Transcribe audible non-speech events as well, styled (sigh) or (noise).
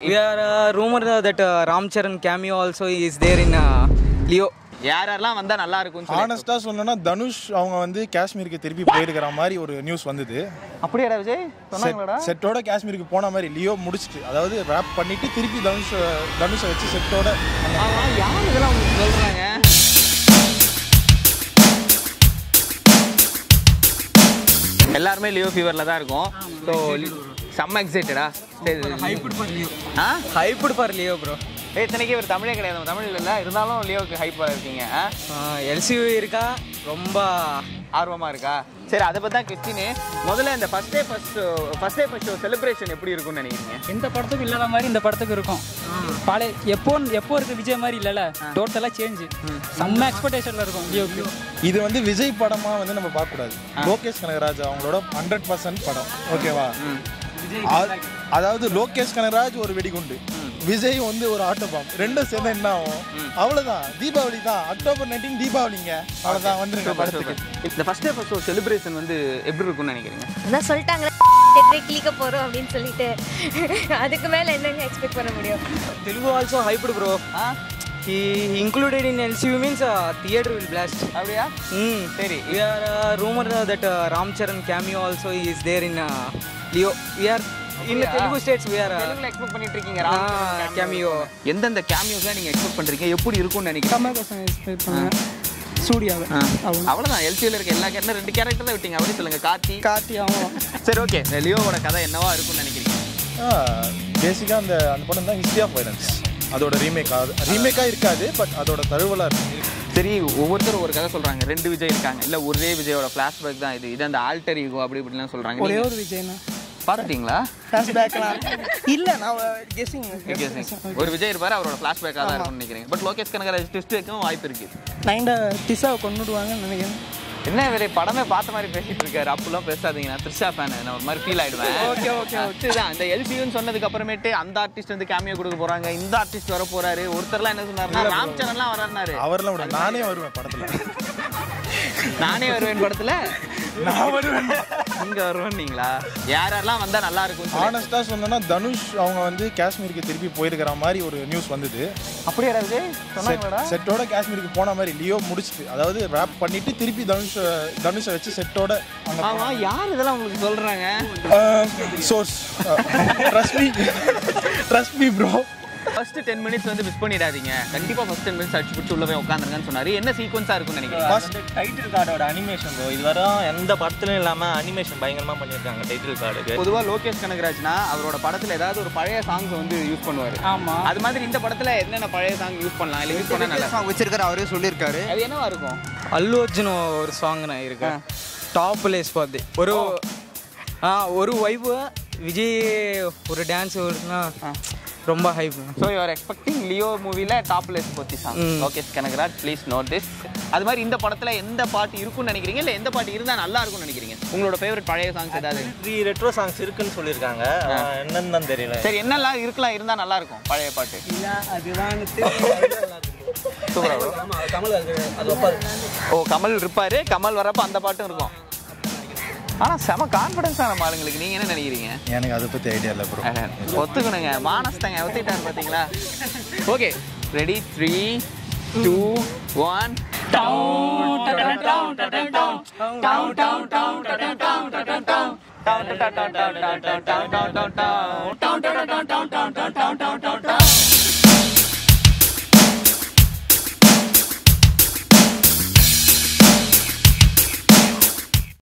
We are rumor that uh, Ram Charan cameo also is there in uh, Leo. யார் யாரெல்லாம் வந்தா நல்லா இருக்கும்னு சொல்லி ஆனஸ்டா சொல்லணும்னா தனுஷ் அவங்க வந்து காஷ்மீருக்கு திருப்பி போயிருக்கிற மாதிரி ஒரு நியூஸ் வந்தது. அப்படியாடா விஜய்? செட்டோட காஷ்மீருக்கு போன மாதிரி லியோ முடிச்சிட்டு அதாவது ரேப் பண்ணிட்டு திருப்பி தனுஷ் தனுஷை வச்சு செட்டோட யார் இதெல்லாம் சொல்றாங்க? எல்லாருமே லியோ ஃபீவர்ல தான் இருக்கும். ஸோ செம்ம எக்ஸைட்டடா. ஆ? For Leo, bro. ஏய், இத்தனைக்கு இவர் தமிழே கிடையாது. தமிழ் இல்ல. இருந்தாலும் லியோக்கு ஹைப்பாக இருக்கீங்க. LCU இருக்கா? ரொம்ப ஆர்வமா இருக்கா? சரி அதை பத்தி தான் கொஸ்டின் முதல்ல இந்த first day first first day first show celebration எப்படி இருக்கும்னு நினைக்கிறீங்க? எந்த படத்துக்கும் இல்லாத மாதிரி இந்த படத்துக்கு இருக்கும். பழைய எப்போ எப்போ இருக்கு விஜய் மாதிரி இல்லைல்ல? டோட்டலாக சேஞ்ச் செம்ம எக்ஸ்பெக்டேஷனில் இருக்கும் லியோக்கு இது வந்து விஜய் படமா வந்து நம்ம பார்க்க கூடாது லோகேஷ் கனகராஜ் அவங்களோட ஹண்ட்ரட் பர்சன்ட் படம். ஓகேவா? அதாவது லோகேஷ் கனகராஜ் ஒரு வெடிகுண்டு. விஜய் வந்து ஒரு ஆட்டோ பாம் ரெண்டும் சேர்ந்து என்ன ஆகும்? அவ்வளவுதான். தீபாவளி தான். அக்டோபர் நைன்டீன் தீபாவளிங்க. அவ்வளவுதான் வந்துருங்க படத்துக்கு. இந்த ஃபர்ஸ்ட் டே ஃபர்ஸ்ட் செலிப்ரேஷன் வந்து எப்படி இருக்கும்னு நினைக்கிறீங்க? அதான் சொல்லிட்டாங்களே கிளிக்க போகிறோம் அப்படின்னு சொல்லிட்டு. அதுக்கு மேலே என்னங்க எக்ஸ்பெக்ட் பண்ண முடியும்? Telugu also hyped, bro. ஆ? He included in LCU means uh, theater will blast. அப்படியா? Mm. சரி. We are uh, rumor that uh, Ram Charan cameo also is in the Telugu states. We are uh, தெலுங்குல expect பண்ணிட்டு இருக்கீங்க cameo. எந்தெந்த கேமியோஸ்லாம் நீங்க expect பண்றீங்க? எப்படி இருக்கும்னு நினைக்கிறீங்க? கமல்ஹாசன் எக்ஸ்பெக்ட் பண்ணுவேன் சூர்யாவை. அவ்வளோ அவ்வளவுதான் எல்சியில் இருக்க எல்லா கேரக்டர் ரெண்டு கேரக்டர் தான் விட்டீங்க. அப்படி சொல்லுங்க கார்த்தி. கார்த்தி சரி ஓகே லியோவோட கதை என்னவா இருக்கும்னு நினைக்கிறீங்க? பேசிக்காக அந்த அந்த படம் தான் ஹிஸ்ட்ரி ஆஃப் வைலன்ஸ் அதோட ரீமேக் ரீமேக்காக இருக்காது பட் அதோட தழுவலா இருக்கு. சரி ஒவ்வொருத்தரும் ஒரு கதை சொல்றாங்க. ரெண்டு விஜய் இருக்காங்க. இல்ல ஒரே விஜயோட ஃபிளாஷ்பேக் தான் இது. இது அந்த ஆல்டர் ஈகோ அப்படி இப்படிலாம் சொல்றாங்க. ஒரே ஒரு விஜய்னா? பாத்துட்டீங்களா ஃப்ளாஷ்பேக்லாம் இல்லை நான் கெஸிங் ஒரு விஜய் இருப்பாரு அவரோட ஃபிளாஷ்பேக்காக தான் இருக்கும்னு நினைக்கிறீங்க பட் லோகேஷ் கனகராஜ் ட்விஸ்ட் வைக்கவும் வாய்ப்பு இருக்கு. நைண்டா கொண்டுடுவாங்கன்னு நினைக்கிறேன். என்ன வேற படமே பார்த்த மாதிரி பேசிட்டு இருக்காரு. அப்பெல்லாம் பேசாதீங்க. நான் த்ரிஷா ஃபேன் நான் ஒரு மாதிரி ஃபீல் ஆயிடுவேன். ஓகே ஓகே அதுதான் இந்த எல்பியூன்னு சொன்னதுக்கு அப்புறமேட்டு அந்த ஆர்டிஸ்ட் வந்து கேமியோ கொடுக்க போறாங்க. இந்த ஆர்டிஸ்ட் வர போறாரு ஒருத்தர்லாம் என்ன சொன்னாருன்னா ராம் சரண்லாம் வராரு அவர்லாம் நானே வருவேன் படத்துல. நானே வருவேன் படத்துல. நான் வருவேன். நீங்க வருவேன்னீங்களா? யார் யாரெல்லாம் வந்தா நல்லா இருக்கும் ஆனஸ்டா சொல்லணும்னா தனுஷ் அவங்க வந்து காஷ்மீருக்கு திருப்பி போயிருக்கிற மாதிரி ஒரு நியூஸ் வந்தது. அப்படியா சொன்னாங்களா செட்டோட காஷ்மீருக்கு போன மாதிரி லியோ முடிச்சிட்டு அதாவது ரேப் பண்ணிட்டு திருப்பி தனுஷ் தனுஷை வச்சு செட்டோட ஆமா யார் இதெல்லாம் உங்களுக்கு சொல்றாங்க? Source trust me trust me bro first ten minutes வந்து மிஸ் பண்ணிடாதீங்க. கண்டிப்பா ஃபர்ஸ்ட் டென் மினிட்ஸ் அடிச்சு பிடிச்சி உள்ள போய் உட்காந்துருங்கன்னு சொன்னாரு. என்ன சீக்வன்ஸா இருக்கும்னு நினைக்கிறேன் ஃபர்ஸ்ட் டைட்டில் கார்டோட அனிமேஷன் ப்ரோ இது வரும் எந்த படத்துலையும் இல்லாமல் அனிமேஷன் பயங்கரமாக பண்ணியிருக்காங்க டைட்டில் கார்டுக்கு பொதுவா லோகேஷ் கனகராஜ்னா அவரோட படத்துல ஏதாவது ஒரு பழைய சாங்ஸ் வந்து யூஸ் பண்ணுவாரு. ஆமாம் அது மாதிரி இந்த படத்துல என்னென்ன பழைய சாங் யூஸ் பண்ணலாம்? இல்ல யூஸ் பண்ணா நல்லா சாங் வச்சிருக்காரு அவரே சொல்லியிருக்காரு. அது என்னவா இருக்கும்? அல்லு அர்ஜுன் ஒரு சாங் நான் இருக்கு டாப் பிளேஸ் பார்த்து ஒரு ஆ ஒரு வைஃப் விஜய் ஒரு டான்ஸ் வருதுன்னா ரொம்ப hype so you are expecting Leo மூவில டாப் லெஸ் பத்தி song. Lokesh Kanagaraj please note this அது மாதிரி இந்த படத்துல எந்த பாட்டு இருக்கும்னு நினைக்கிறீங்க? இல்ல எந்த பாட்டு இருந்தா நல்லா இருக்கும்னு நினைக்கிறீங்க? உங்களோட ஃபேவரட் பழைய சாங்ஸ் ஏதாவது? த்ரீ ரெட்ரோ சாங்ஸ் இருக்குன்னு சொல்லியிருக்காங்க. என்னன்னு தான் தெரியல. சரி என்னெல்லாம் இருக்கலாம் இருந்தா நல்லா இருக்கும் பழைய பாட்டு? அதுதான் (laughs) சூப்பரா வரும். ஓ கமல் இருப்பாரு. கமல் வரப்ப அந்த பாட்டும் இருக்கும். ஆனா செம கான்ஃபிடன்ஸ் நம்ம ஆளுங்களுக்கு நீங்க என்ன நினைக்கிறீங்க எனக்கு அதை பத்தி ஐடியா இல்லை ப்ரோ ஒத்துக்கணுங்க மானஸ்தங்க ஒத்துக்கிட்டாரு பாத்தீங்களா okay ready three two one